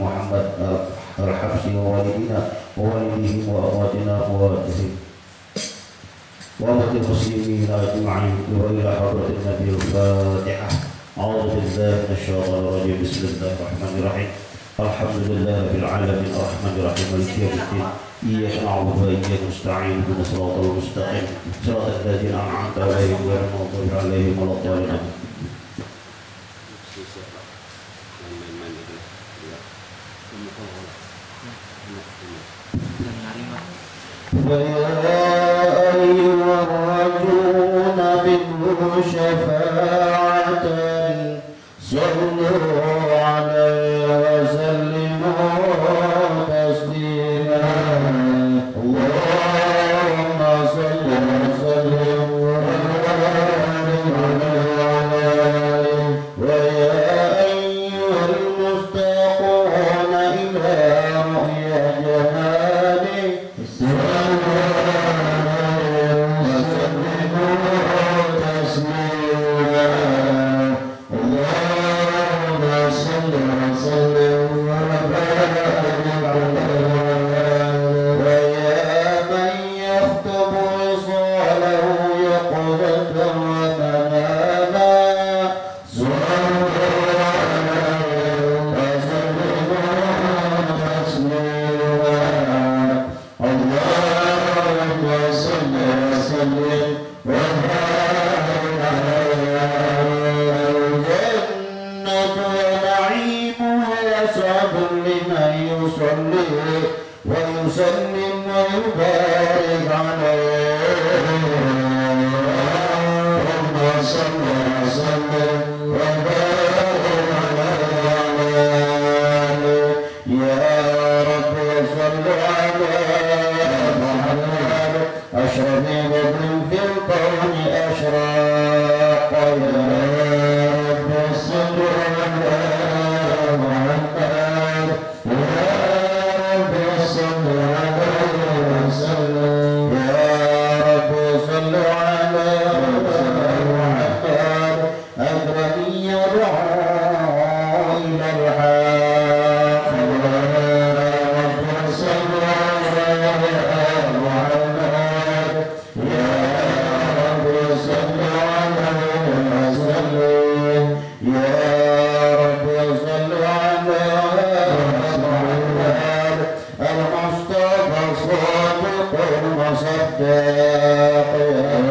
محمد الحبشي ووالدنا ووالديهم وأمواتنا ووالدهم وأمواتي المسلمين أجمعين وإلى حضرة النبي الفاتحة. أعوذ بالله من الشيطان الرجيم. بسم الله الرحمن الرحيم. الحمد لله رب العالمين. الرحمن الرحيم. مالك يوم الدين. إياك نعبد وإياك نستعين. اهدنا الصراط المستقيم. صراط الذين أنعمت عليهم غير المغضوب عليهم ولا الضالين. شفاعة صلوا عليه. Sahib, Sahib, Sahib,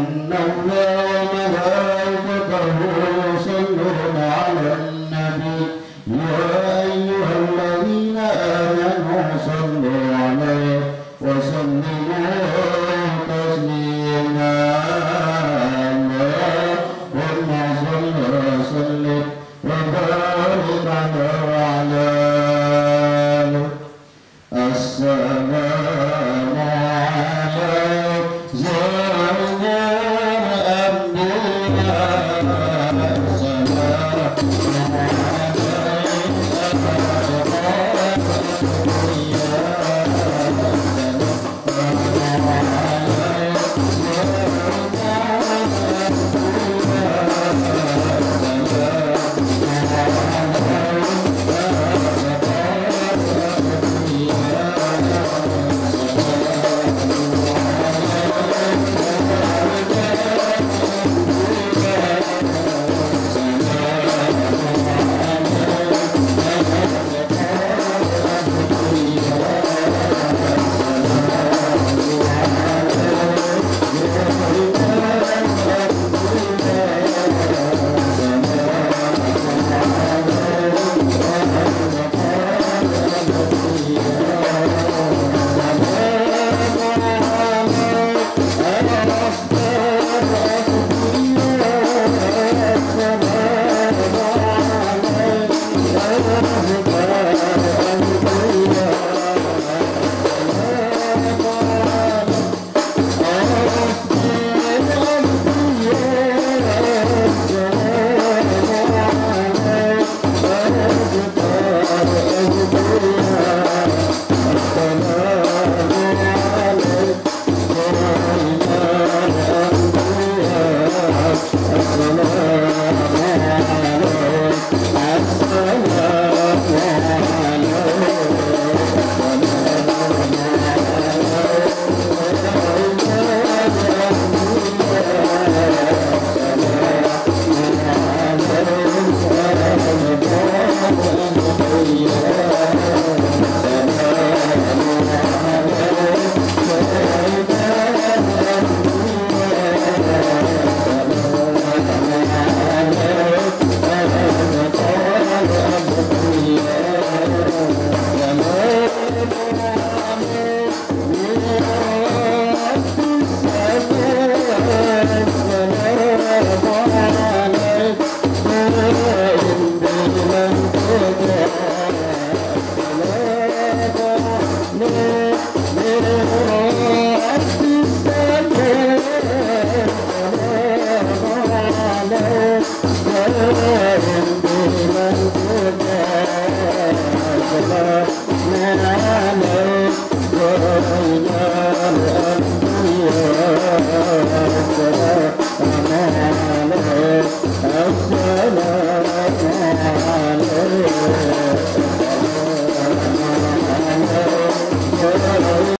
منور